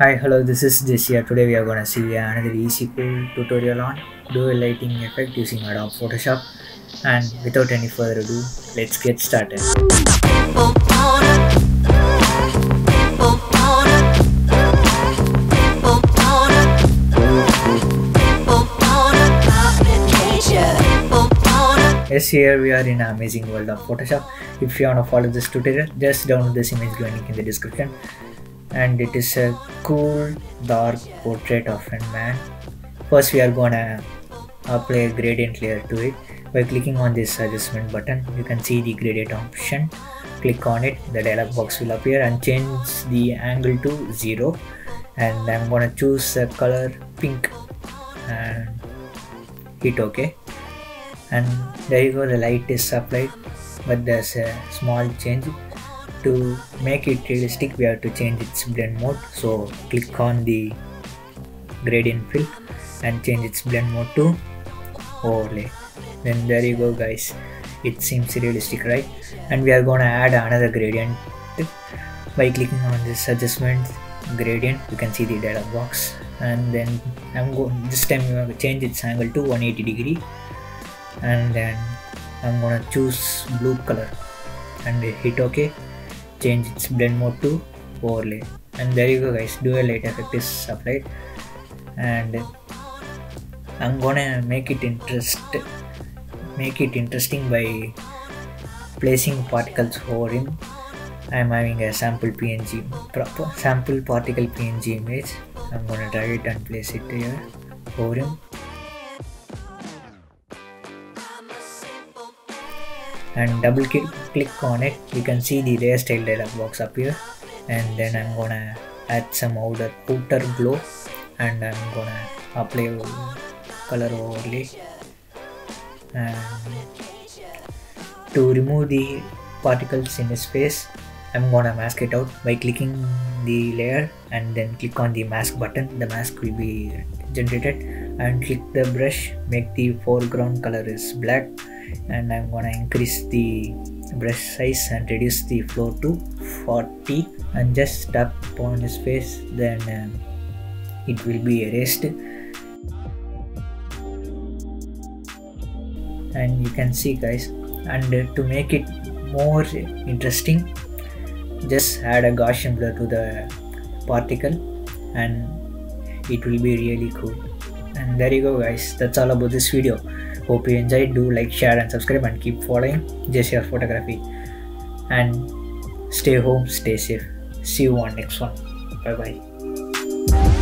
Hi, hello, this is JCR. Today we are gonna see another easy cool tutorial on dual lighting effect using Adobe Photoshop. And without any further ado, let's get started. Yes, here we are in an amazing world of Photoshop. If you wanna follow this tutorial, just download this image link in the description. And it is a cool dark portrait of a man. First, we are gonna apply a gradient layer to it. By clicking on this adjustment button, you can see the gradient option. Click on it, the dialog box will appear and change the angle to zero. And I'm gonna choose a color pink and hit OK and there you go the light is applied but there's a small change to make it realistic we have to change its blend mode. So click on the gradient fill and change its blend mode to overlay. Then there you go guys. It seems realistic right? And we are gonna add another gradient by clicking on this adjustment gradient. You can see the dialog box. And then I'm going this time we will change its angle to 180 degree. And then I'm gonna choose blue color and hit OK change its blend mode to overlay and there you go guys. Dual light effect is applied and I'm gonna make it interest make it interesting by placing particles over him I'm having a sample PNG proper sample particle PNG image. I'm gonna drag it and place it here over him and double click on it. You can see the layer style dialog box appear and then I'm gonna add some outer, outer glow. And I'm gonna apply color overlay. And to remove the particles in the space I'm gonna mask it out by clicking the layer and then click on the mask button. The mask will be generated. And click the brush. Make the foreground color is black and I'm gonna increase the brush size and reduce the flow to 40 and just tap upon his face then um, it will be erased. And you can see guys and uh, to make it more interesting just add a Gaussian blur to the particle and it will be really cool. And there you go guys. That's all about this video Hope you enjoyed. Do like, share, and subscribe, and keep following JCR Photography. And stay home, stay safe. See you on next one. Bye bye.